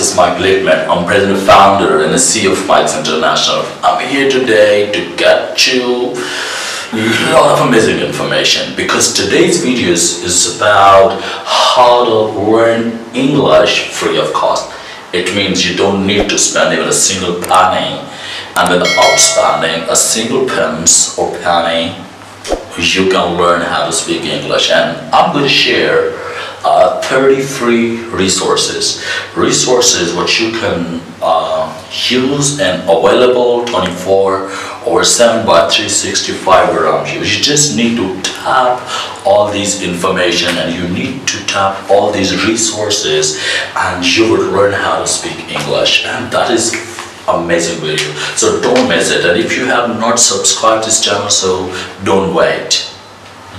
this is Mike Litman. I'm president, founder, and the CEO of Mike's International. I'm here today to get you a lot of amazing information because today's video is, is about how to learn English free of cost. It means you don't need to spend even a single penny and without spending a single pence or penny you can learn how to speak English and I'm going to share uh, 33 resources. Resources which you can uh, use and available 24 or 7 by 365 around you. You just need to tap all these information and you need to tap all these resources and you will learn how to speak English and that is amazing video so don't miss it and if you have not subscribed to this channel so don't wait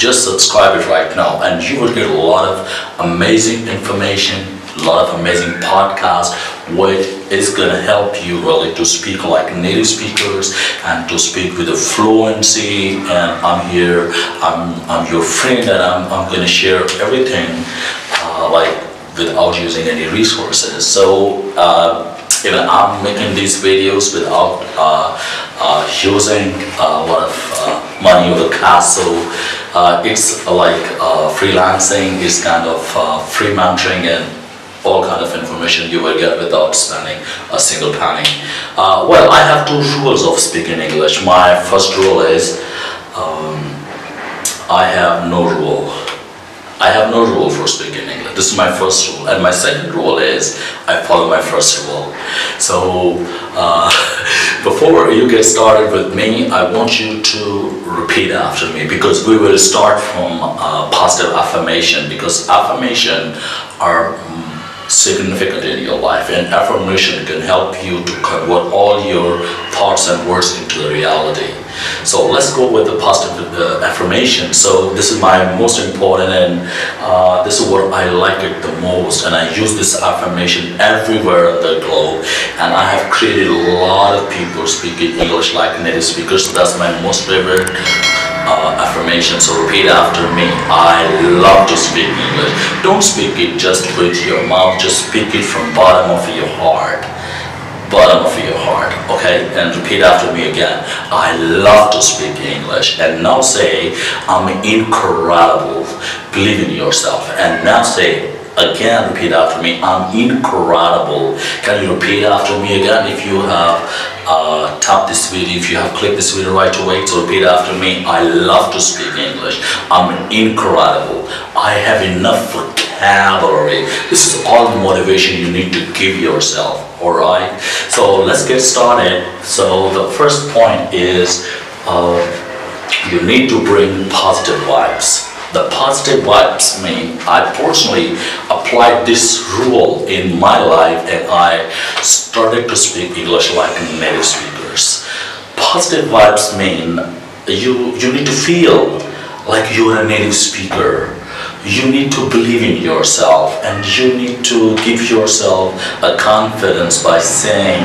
just subscribe it right now and you will get a lot of amazing information a lot of amazing podcasts which is going to help you really to speak like native speakers and to speak with a fluency. And I'm here I'm, I'm your friend and I'm, I'm going to share everything uh, like without using any resources. So uh, even I'm making these videos without uh, uh, using a lot of uh, money or the cash so uh, it's like uh, freelancing is kind of uh, free mentoring and all kind of information you will get without spending a single penny. Uh, well, I have two rules of speaking English. My first rule is um, I have no rule. I have no rule for speaking English. This is my first rule. And my second rule is I follow my first rule. So uh, before you get started with me, I want you to repeat after me because we will start from uh, positive affirmation because affirmation are significant in your life and affirmation can help you to convert all your thoughts and words into the reality so let's go with the positive affirmation so this is my most important and uh, this is what I like it the most and I use this affirmation everywhere on the globe and I have created a lot of people speaking English like native speakers so that's my most favorite uh, affirmation. So repeat after me. I love to speak English. Don't speak it just with your mouth. Just speak it from bottom of your heart. Bottom of your heart. Okay? And repeat after me again. I love to speak English. And now say, I'm incredible. Believe in yourself. And now say, again repeat after me i'm incredible can you repeat after me again if you have uh, tap this video if you have clicked this video right away so repeat after me I love to speak English I'm incredible I have enough vocabulary this is all the motivation you need to give yourself alright so let's get started so the first point is uh, you need to bring positive vibes the positive vibes mean I personally applied this rule in my life and I started to speak English like native speakers. Positive vibes mean you, you need to feel like you're a native speaker. You need to believe in yourself and you need to give yourself a confidence by saying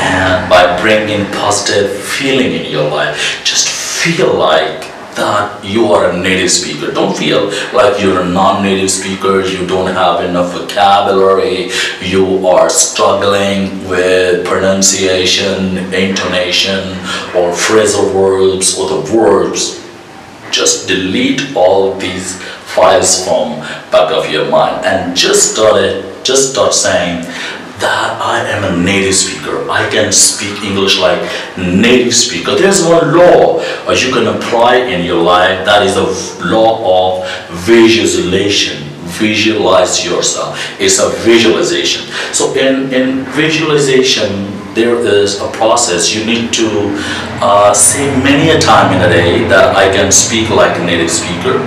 and by bringing positive feeling in your life. Just feel like that you are a native speaker. Don't feel like you're a non-native speaker, you don't have enough vocabulary, you are struggling with pronunciation, intonation, or phrasal verbs, or the verbs. Just delete all these files from back of your mind and just start it, just start saying, that I am a native speaker. I can speak English like native speaker. There's one law you can apply in your life. That is the law of visualization. Visualize yourself. It's a visualization. So in, in visualization, there is a process. You need to uh, say many a time in a day that I can speak like a native speaker.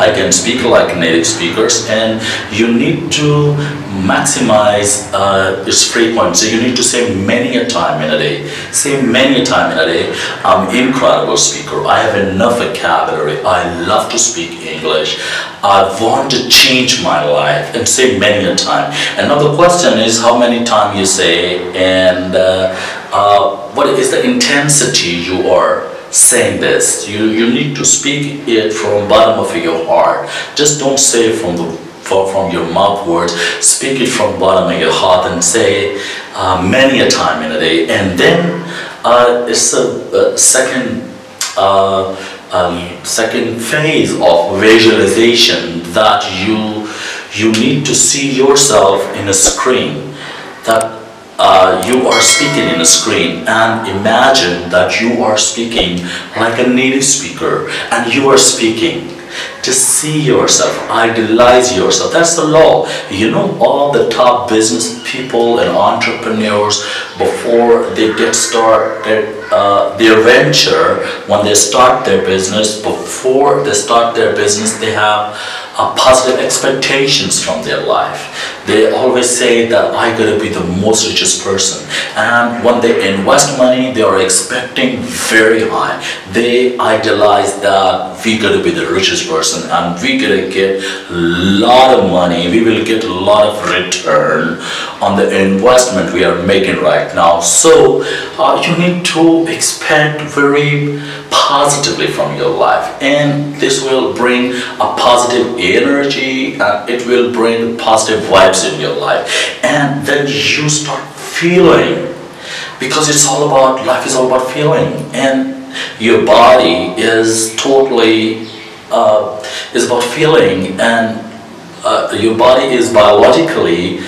I can speak like native speakers and you need to maximize uh, its frequency. You need to say many a time in a day. Say many a time in a day, I'm incredible speaker. I have enough vocabulary. I love to speak English. I want to change my life and say many a time. The question is how many times you say and uh, uh, what is the intensity you are saying this. You, you need to speak it from bottom of your heart. Just don't say from the from your mouth words. Speak it from bottom of your heart and say uh, many a time in a day. And then uh, it's a, a second uh, um, second phase of visualization that you you need to see yourself in a screen that uh, you are speaking in a screen and imagine that you are speaking like a native speaker and you are speaking to see yourself, idealize yourself. That's the law. You know, all the top business people and entrepreneurs before they get started uh, their venture, when they start their business, before they start their business, they have positive expectations from their life. They always say that I gotta be the most richest person. And when they invest money, they are expecting very high. They idealize that we gotta be the richest person and we gotta get a lot of money. We will get a lot of return on the investment we are making right now. So uh, you need to expect very positively from your life and this will bring a positive energy and it will bring positive vibes in your life. And then you start feeling because it's all about life is all about feeling. And your body is totally uh, is about feeling. And uh, your body is biologically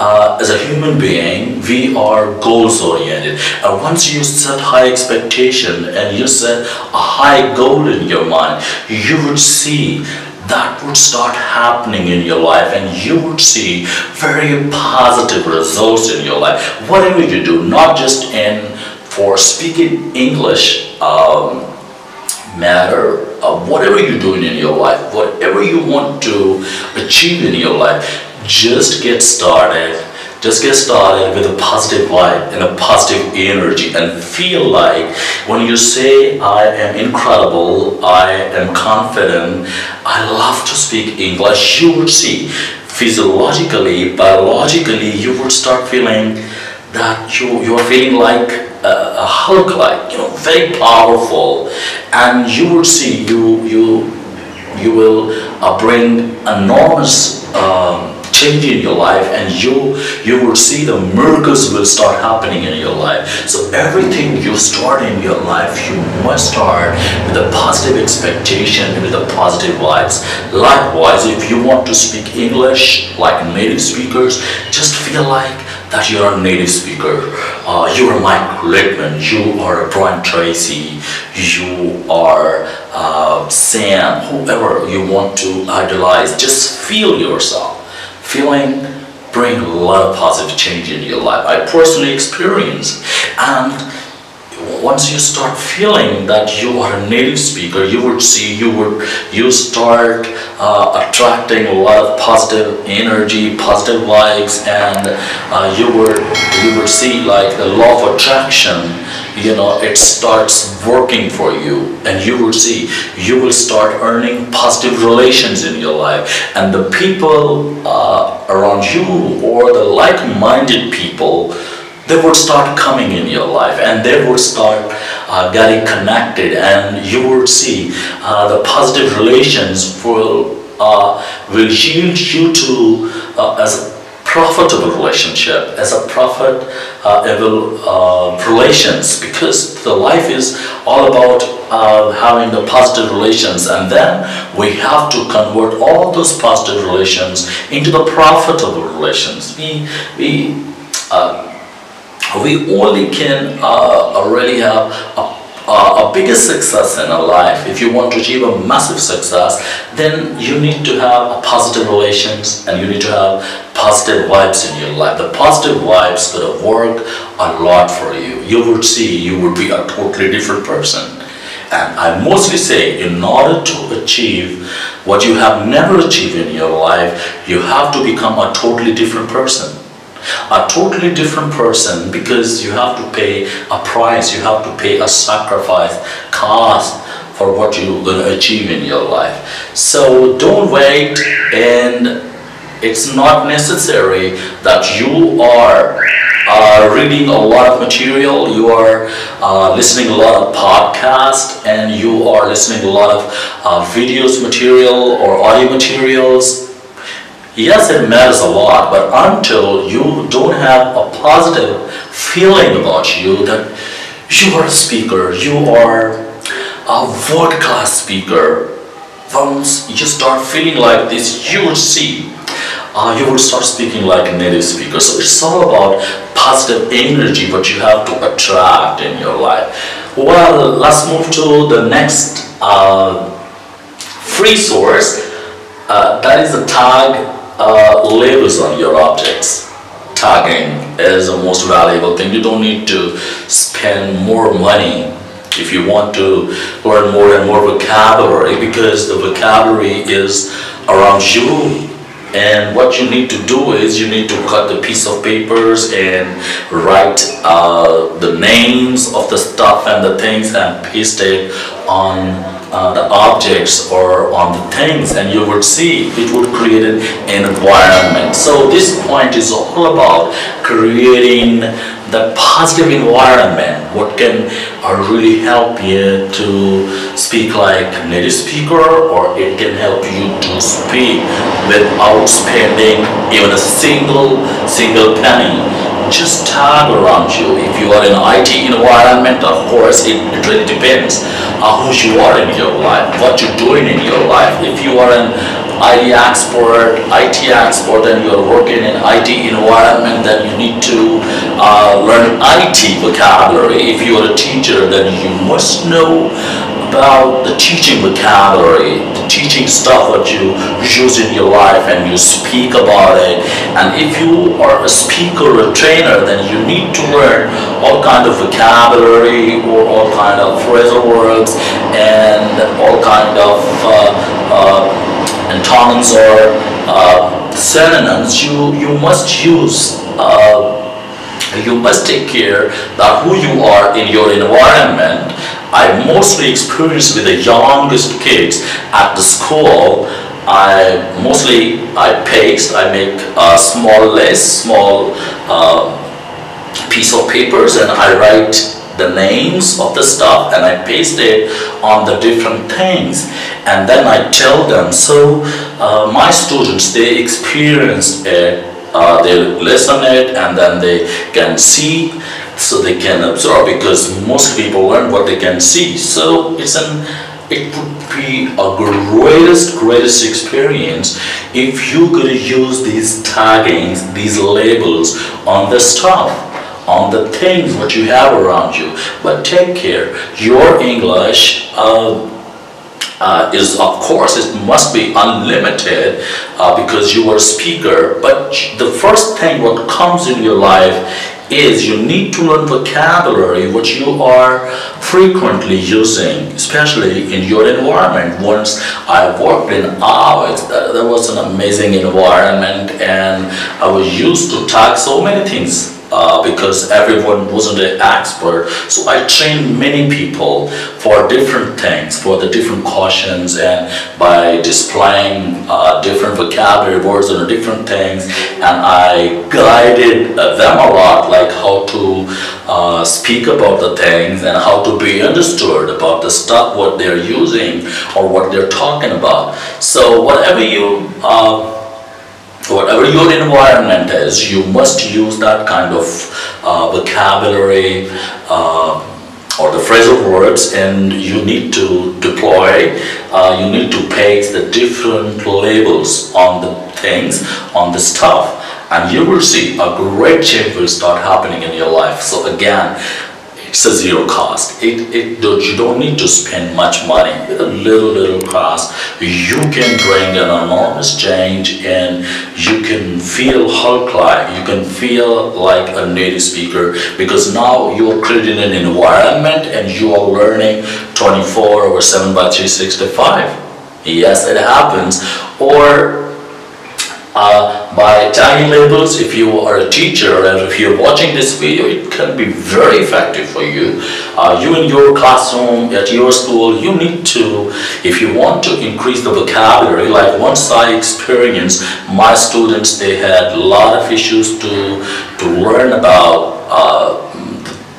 uh, as a human being, we are goals oriented. And once you set high expectation and you set a high goal in your mind, you would see that would start happening in your life and you would see very positive results in your life. Whatever you do, not just in for speaking English um, matter, uh, whatever you're doing in your life, whatever you want to achieve in your life, just get started just get started with a positive vibe and a positive energy and feel like when you say I am incredible, I am confident, I love to speak English, you would see physiologically, biologically, you would start feeling that you, you are feeling like a, Hulk like, you know, very powerful. And you would see you, you, you will uh, bring enormous um, change in your life and you you will see the miracles will start happening in your life. So everything you start in your life you must start with a positive expectation with a positive vibes. Likewise if you want to speak english like native speakers just feel like that you're a native speaker. Uh, you are Mike Litman, you are a Brian Tracy, you are uh, Sam, whoever you want to idolize, just feel yourself feeling bring a lot of positive change in your life. I personally experienced and once you start feeling that you are a native speaker, you would see, you would, you start uh, attracting a lot of positive energy, positive vibes, and uh, you would, you would see like the law of attraction you know, it starts working for you. And you will see, you will start earning positive relations in your life. And the people uh, around you or the like-minded people, they would start coming in your life and they would start uh, getting connected and you would see uh, the positive relations will uh, will yield you to uh, as profitable relationship, as a profitable uh, relations, because the life is all about uh, having the positive relations, and then we have to convert all those positive relations into the profitable relations. We we uh, we only can uh, already have a a biggest success in our life, if you want to achieve a massive success, then you need to have positive relations and you need to have positive vibes in your life. The positive vibes to work a lot for you. You would see you would be a totally different person. And I mostly say in order to achieve what you have never achieved in your life, you have to become a totally different person a totally different person because you have to pay a price, you have to pay a sacrifice, cost for what you're going to achieve in your life. So don't wait and it's not necessary that you are uh, reading a lot of material, you are uh, listening a lot of podcasts and you are listening a lot of uh, videos material or audio materials Yes, it matters a lot, but until you don't have a positive feeling about you that you are a speaker, you are a world-class speaker, once you start feeling like this, you will see uh, you will start speaking like a native speaker. So it's all about positive energy what you have to attract in your life. Well, let's move to the next uh, free source. Uh, that is the tag uh, labels on your objects. Tagging is the most valuable thing. You don't need to spend more money if you want to learn more and more vocabulary because the vocabulary is around you and what you need to do is you need to cut the piece of papers and write uh, the names of the stuff and the things and paste it on uh, the objects or on the things and you would see it would create an environment. So this point is all about creating the positive environment, what can uh, really help you to speak like native speaker or it can help you to speak without spending even a single, single penny just tag around you. If you are in IT environment, of course, it, it really depends on who you are in your life, what you're doing in your life. If you are an IT expert, IT expert, and you're working in IT environment, then you need to uh, learn IT vocabulary. If you are a teacher, then you must know about the teaching vocabulary, the teaching stuff that you use in your life and you speak about it. And if you are a speaker or a trainer, then you need to learn all kind of vocabulary or all kind of phrasal words and all kind of uh, uh, antonyms or uh, synonyms. You, you must use uh, you must take care that who you are in your environment I mostly experience with the youngest kids at the school. I mostly I paste. I make a small list, small uh, piece of papers, and I write the names of the stuff and I paste it on the different things and then I tell them so uh, my students they experience it uh, they listen it and then they can see so they can absorb because most people learn what they can see. So it's an it would be a greatest greatest experience if you could use these taggings, these labels on the stuff on the things what you have around you. But take care, your English uh, uh, is of course it must be unlimited uh, because you are a speaker but the first thing what comes in your life is you need to learn vocabulary which you are frequently using, especially in your environment. Once I worked in Avid, that was an amazing environment and I was used to talk so many things uh, because everyone wasn't an expert. So I trained many people for different things, for the different cautions and by displaying uh, different vocabulary words and different things and I guided them a lot like how to uh, speak about the things and how to be understood about the stuff what they're using or what they're talking about. So whatever you uh, whatever your environment is, you must use that kind of uh, vocabulary uh, or the phrasal words and you need to deploy, uh, you need to paste the different labels on the things, on the stuff and you will see a great change will start happening in your life. So again, it's a zero cost. It, it, you don't need to spend much money. With a little, little cost, you can bring an enormous change and you can feel Hulk-like. You can feel like a native speaker because now you're creating an environment and you are learning 24 over 7 by 365. Yes, it happens. Or uh, by tagging labels if you are a teacher and if you're watching this video it can be very effective for you. Uh, you in your classroom at your school you need to if you want to increase the vocabulary like once I experienced my students they had a lot of issues to to learn about uh,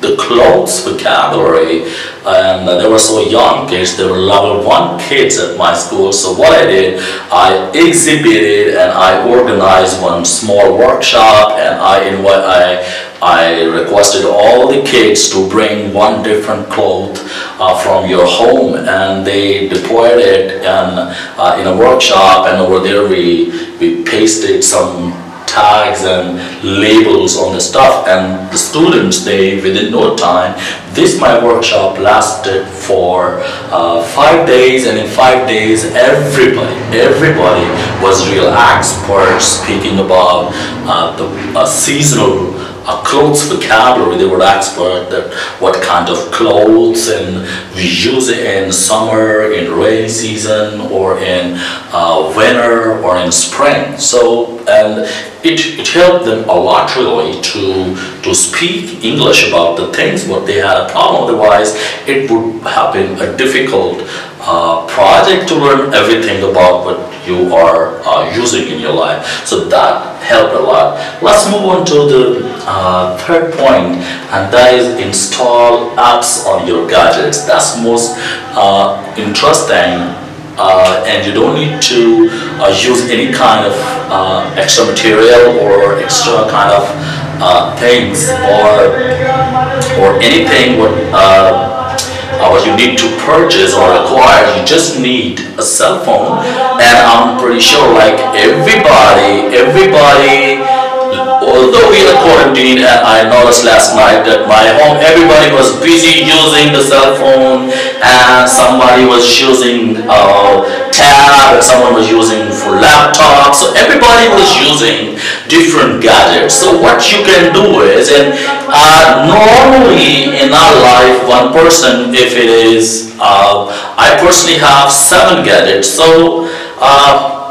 the clothes vocabulary and they were so young kids they were level one kids at my school. So what i did i exhibited and i organized one small workshop and i invite i I requested all the kids to bring one different cloth uh, from your home and they deployed it in, uh, in a workshop and over there we, we pasted some tags and labels on the stuff and the students they within no time this my workshop lasted for uh, five days and in five days everybody everybody was real experts speaking about uh, the uh, seasonal a clothes vocabulary, they were expert that what kind of clothes and we use it in summer, in rainy season, or in uh, winter, or in spring. So, and it, it helped them a lot really to, to speak English about the things what they had a problem. Otherwise, it would have been a difficult uh, project to learn everything about what you are uh, using in your life. So that helped a lot. Let's move on to the uh, third point, and that is install apps on your gadgets. That's most uh, interesting. Uh, and you don't need to uh, use any kind of uh, extra material or extra kind of things or or anything what what you need to purchase or acquire. You just need a cell phone, and I'm pretty sure like everybody, everybody although we are quarantined and I noticed last night that my home everybody was busy using the cell phone and somebody was using uh, tab and someone was using for laptop so everybody was using different gadgets. So what you can do is and uh, normally in our life one person if it is uh, I personally have seven gadgets. So uh,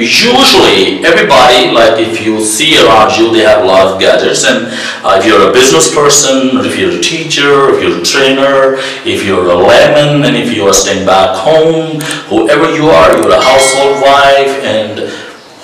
usually everybody like if you see around you they have a lot of gadgets. And uh, if you're a business person if you're a teacher if you're a trainer if you're a layman and if you are staying back home whoever you are you're a household wife and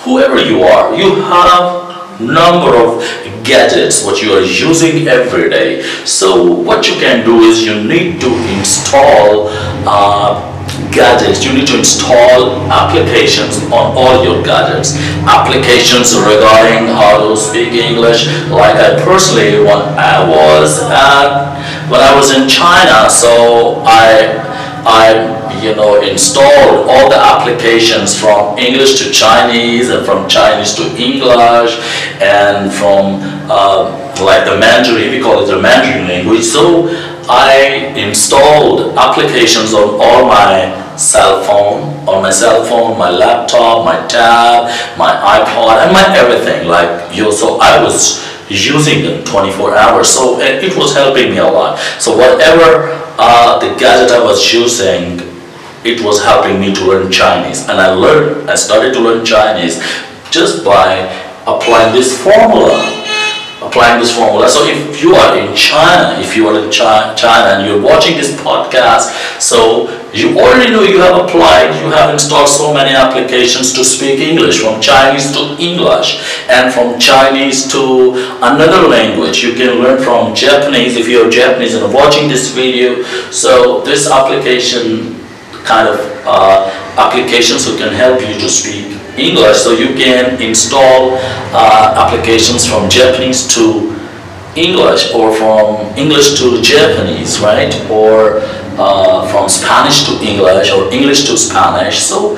whoever you are you have number of gadgets what you are using every day so what you can do is you need to install uh, gadgets, you need to install applications on all your gadgets. Applications regarding how to speak English. Like I personally, when I was at, when I was in China, so I, I you know, installed all the applications from English to Chinese and from Chinese to English and from uh, like the Mandarin, we call it the Mandarin language. So I installed applications on all my cell phone, on my cell phone, my laptop, my tab, my iPod, and my everything. Like you, so I was using them 24 hours. So it, was helping me a lot. So whatever uh, the gadget I was using, it was helping me to learn Chinese. And I learned, I started to learn Chinese just by applying this formula applying this formula. So if you are in China, if you are in China and you're watching this podcast, so you already know you have applied, you have installed so many applications to speak English, from Chinese to English, and from Chinese to another language. You can learn from Japanese if you're Japanese and watching this video. So this application kind of uh, applications who can help you to speak English so you can install uh, applications from Japanese to English or from English to Japanese right? Or uh, from Spanish to English or English to Spanish. So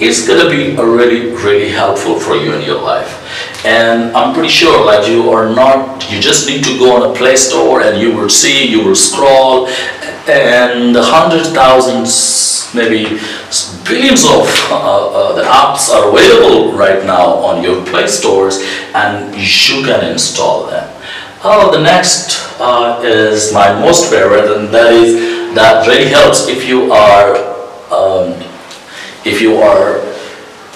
it's gonna be really really helpful for you in your life. And I'm pretty sure like you are not you just need to go on a play store and you will see you will scroll and hundred thousands maybe billions of uh, uh, the apps are available right now on your play stores and you can install them. Oh the next uh, is my most favorite and that is that really helps if you are um, if you are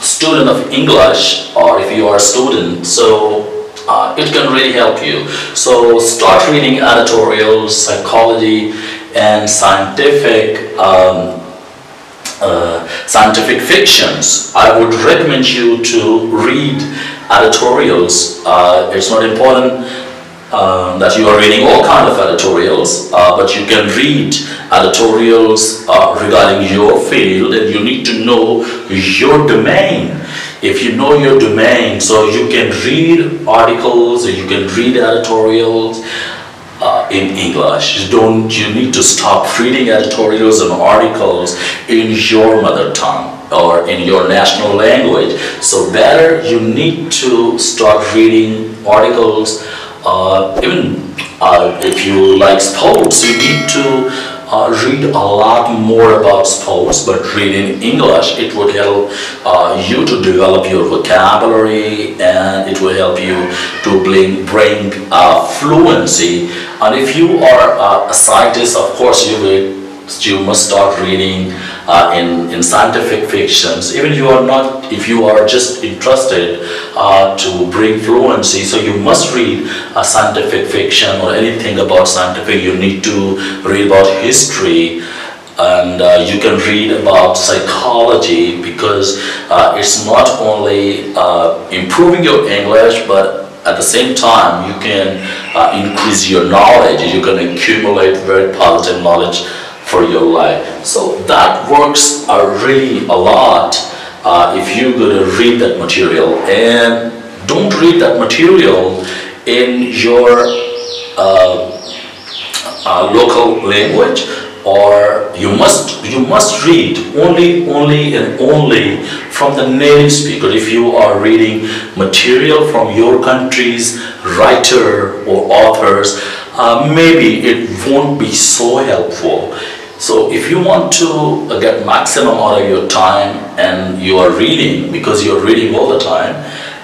student of English or if you are a student so uh, it can really help you. So start reading editorials psychology and scientific um, uh, scientific fictions, I would recommend you to read editorials. Uh, it's not important um, that you are reading all kind of editorials, uh, but you can read editorials uh, regarding your field and you need to know your domain. If you know your domain, so you can read articles, you can read editorials uh, in English. You don't, you need to stop reading editorials and articles in your mother tongue or in your national language. So better you need to start reading articles uh, even uh, if you like sports, you need to uh, read a lot more about sports, but read in English. It would help uh, you to develop your vocabulary and it will help you to bring, bring uh, fluency. And if you are a scientist, of course, you will you must start reading uh, in, in scientific fictions. Even you are not, if you are just interested uh, to bring fluency, so you must read a scientific fiction or anything about scientific. You need to read about history and uh, you can read about psychology because uh, it's not only uh, improving your English but at the same time you can uh, increase your knowledge you can accumulate very positive knowledge for your life. So that works uh, really a lot uh, if you're going to read that material. And don't read that material in your uh, uh, local language or you must you must read only only and only from the native speaker if you are reading material from your country's writer or authors uh, maybe it won't be so helpful so if you want to uh, get maximum out of your time and you are reading, because you're reading all the time,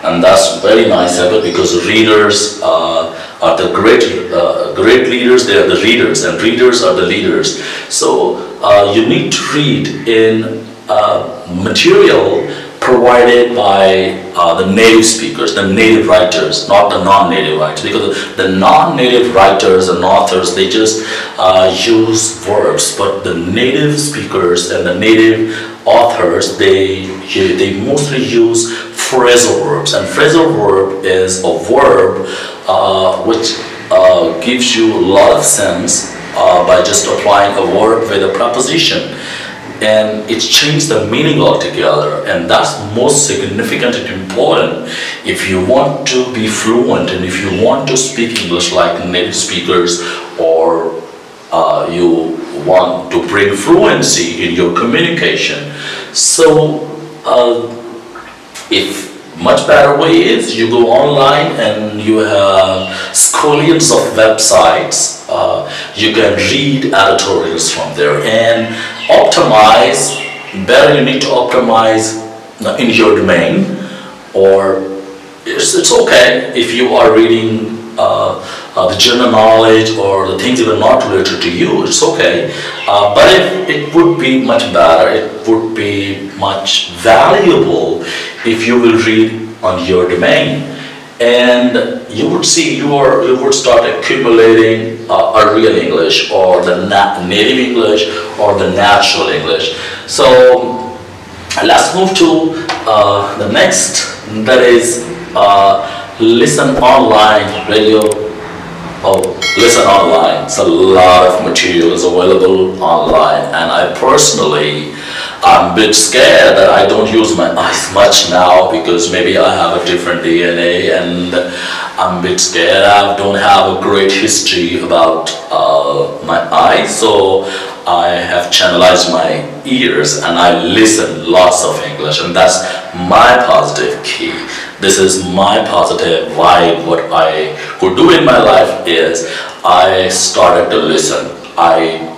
and that's very nice of it because readers uh, are the great, uh, great leaders, they are the readers, and readers are the leaders. So uh, you need to read in uh, material provided by uh, the native speakers, the native writers, not the non-native writers. Because the non-native writers and authors, they just uh, use verbs, but the native speakers and the native authors, they, they mostly use phrasal verbs. And phrasal verb is a verb uh, which uh, gives you a lot of sense uh, by just applying a verb with a preposition and it changed the meaning altogether and that's most significant and important. If you want to be fluent and if you want to speak English like native speakers or uh, you want to bring fluency in your communication. So uh, if much better way is you go online and you have squillions of websites. Uh, you can read editorials from there and optimize, better you need to optimize in your domain or it's, it's okay if you are reading uh, uh, the general knowledge or the things are not related to you, it's okay. Uh, but it, it would be much better, it would be much valuable if you will read on your domain and you would see you are you would start accumulating uh, a real English or the native English or the natural English. So let's move to uh, the next that is uh, listen online radio oh listen online it's a lot of materials available online and I personally I'm a bit scared that I don't use my eyes much now because maybe I have a different DNA and I'm a bit scared. I don't have a great history about uh, my eyes so I have channelized my ears and I listen lots of English and that's my positive key. This is my positive vibe. What I could do in my life is I started to listen. I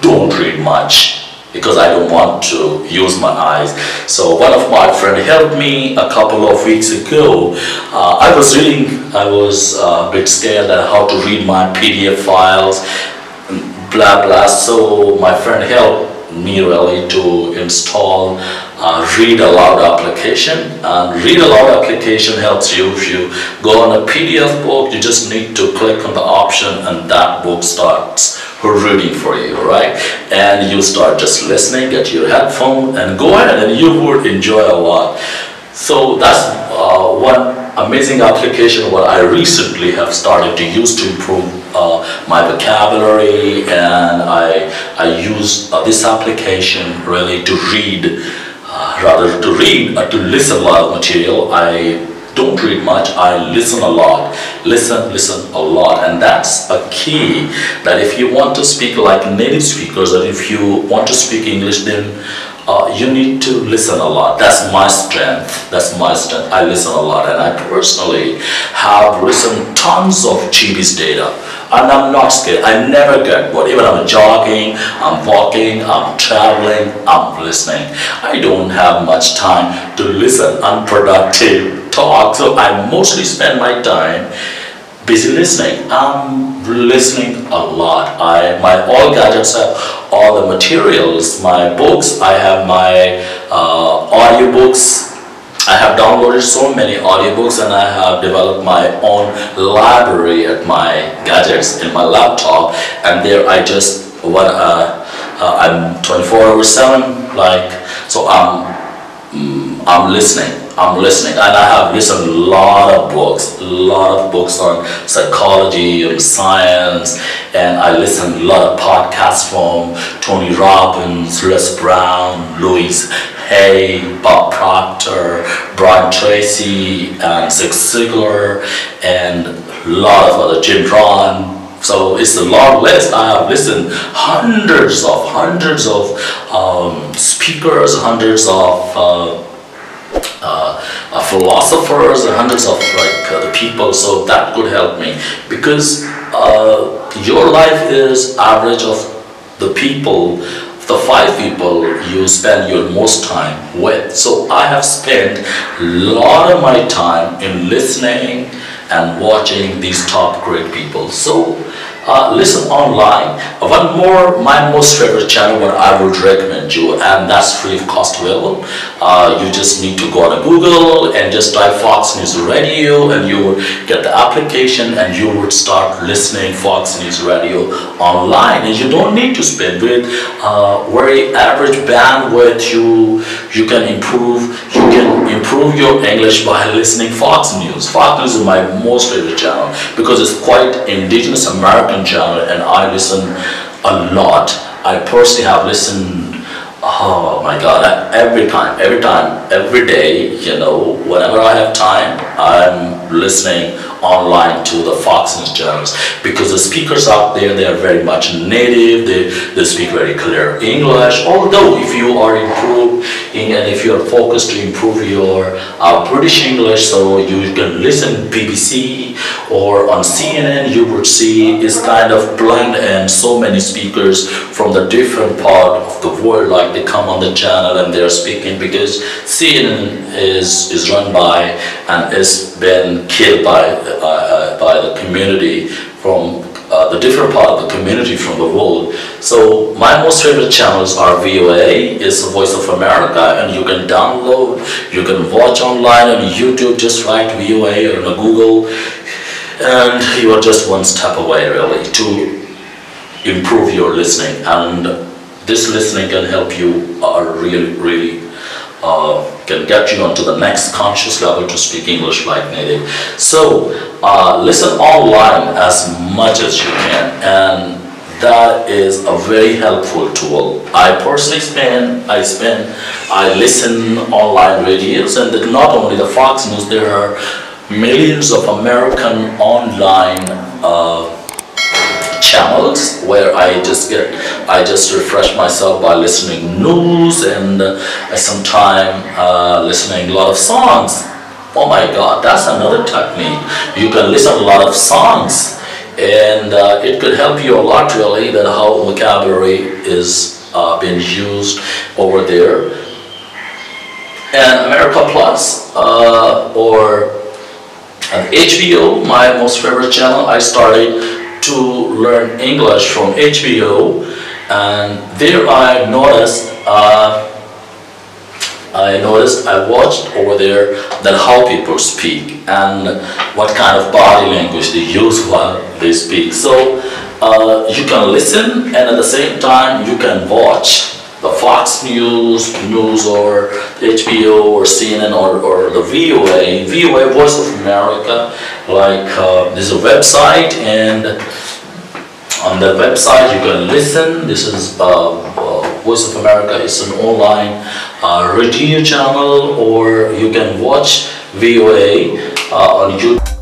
don't read much because I don't want to use my eyes. So one of my friend helped me a couple of weeks ago. Uh, I was reading, I was uh, a bit scared at how to read my PDF files, blah blah. So my friend helped me really to install uh, read aloud application. And read aloud application helps you. If you go on a PDF book you just need to click on the option and that book starts reading for you right and you start just listening get your headphone and go ahead and you would enjoy a lot. So that's uh, one amazing application what I recently have started to use to improve uh, my vocabulary. And I, I use uh, this application really to read, rather to read or to listen a lot of material. I don't read much, I listen a lot. Listen, listen a lot. And that's a key that if you want to speak like native speakers or if you want to speak English then uh, you need to listen a lot. That's my strength. That's my strength. I listen a lot, and I personally have listened tons of GB's data, and I'm not scared. I never get bored. Even I'm jogging, I'm walking, I'm traveling, I'm listening. I don't have much time to listen unproductive talk, so I mostly spend my time busy listening. I'm listening a lot. I my all gadgets have all the materials, my books. I have my uh, audiobooks. I have downloaded so many audiobooks and I have developed my own library at my gadgets in my laptop. And there I just what uh, uh, I'm 24 hours 7 like so I'm mm, I'm listening I'm listening and I have listened a lot of books, a lot of books on psychology and science and I listen a lot of podcasts from Tony Robbins, Les Brown, Louise Hay, Bob Proctor, Brian Tracy and Zig Ziglar and a lot of other Jim Rohn so it's a long list. I have listened hundreds of hundreds of um, speakers, hundreds of uh, philosophers and hundreds of like uh, the people so that could help me. Because uh, your life is average of the people the five people you spend your most time with. So I have spent a lot of my time in listening and watching these top great people. So uh, listen online. One more, my most favorite channel what I would recommend you and that's free of cost available. Uh, you just need to go on Google and just type Fox News Radio and you will get the application and you would start listening Fox News Radio online and you don't need to spend with uh, very average bandwidth you you can improve you can improve your English by listening Fox News. Fox News is my most favorite channel because it's quite indigenous American channel and I listen a lot. I personally have listened, oh my god, every time, every time, every day, you know, whenever I have time, I'm listening online to the Fox News channels because the speakers out there, they are very much native, they, they speak very clear English, although if you are improving and if you are focused to improve your uh, British English, so you can listen BBC or on CNN, you would see it's kind of blend and so many speakers from the different part of the world, like they come on the channel and they're speaking because CNN is, is run by and is been killed by uh, by the community from uh, the different part of the community from the world. So my most favorite channels are VOA, is the Voice of America, and you can download, you can watch online on YouTube, just write VOA or on Google, and you are just one step away really to improve your listening. And this listening can help you uh, really, really uh, can get you onto the next conscious level to speak English like native. So uh, listen online as much as you can and that is a very helpful tool. I personally spend, I spend, I listen online radios and not only the Fox News, there are millions of American online uh, channels where I just get I just refresh myself by listening news and uh, sometime uh, listening a lot of songs. Oh my god that's another technique. You can listen a lot of songs and uh, it could help you a lot really that how vocabulary is uh, being used over there. And America Plus uh, or HBO my most favorite channel I started to learn English from HBO and there I noticed uh, I noticed, I watched over there that how people speak and what kind of body language they use while they speak. So uh, you can listen and at the same time you can watch the Fox News, news or HBO or CNN or, or the VOA, VOA Voice of America, like uh, there's a website and on the website you can listen. This is uh, uh, Voice of America. It's an online uh, radio channel or you can watch VOA uh, on YouTube.